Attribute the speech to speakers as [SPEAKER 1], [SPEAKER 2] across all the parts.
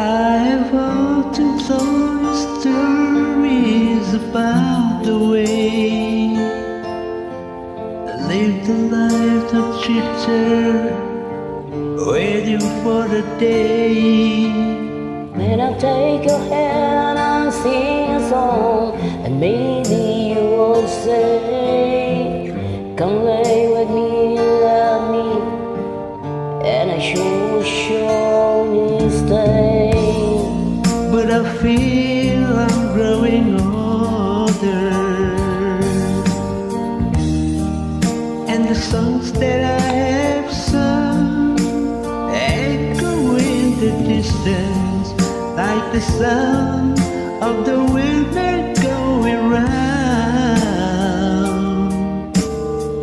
[SPEAKER 1] I've often told stories about the way. I lived a life of drifter, waiting for the day.
[SPEAKER 2] When I take your hand and sing a song, and maybe you will say, Come lay I
[SPEAKER 1] feel I'm growing older, and the songs that I have sung echo in the distance like the sound of the wind going round.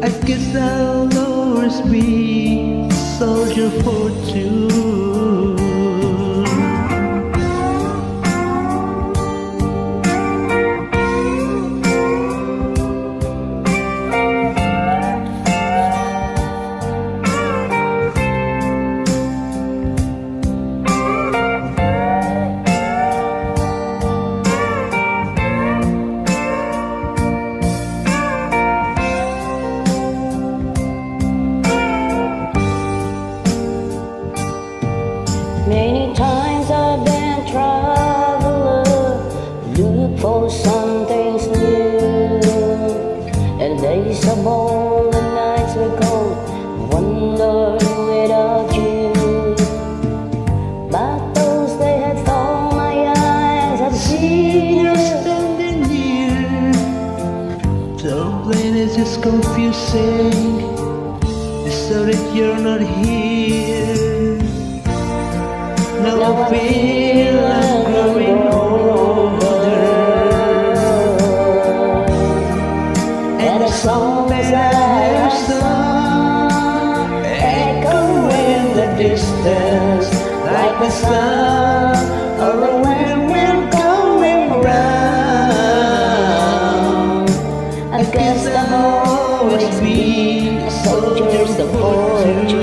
[SPEAKER 1] I guess I'll always be soldier for two.
[SPEAKER 2] For some things new. And days are long, the nights were cold, wonder without you. But those they had found my eyes, I've seen you.
[SPEAKER 1] standing here. The plane is just confusing. It's so that you're not here. Now I feel I'm
[SPEAKER 2] soldier of fortune.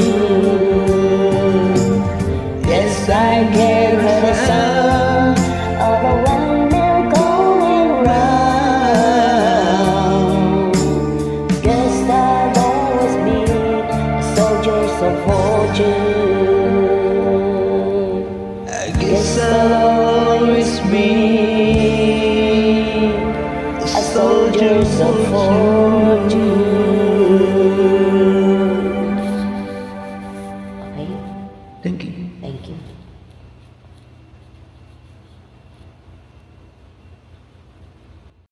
[SPEAKER 1] Yes, I can hear the sound
[SPEAKER 2] of the windmill going round. Guess I'll always be a soldier of fortune.
[SPEAKER 1] shall always be
[SPEAKER 2] the soldiers of fortune. Okay. Thank you. Thank you.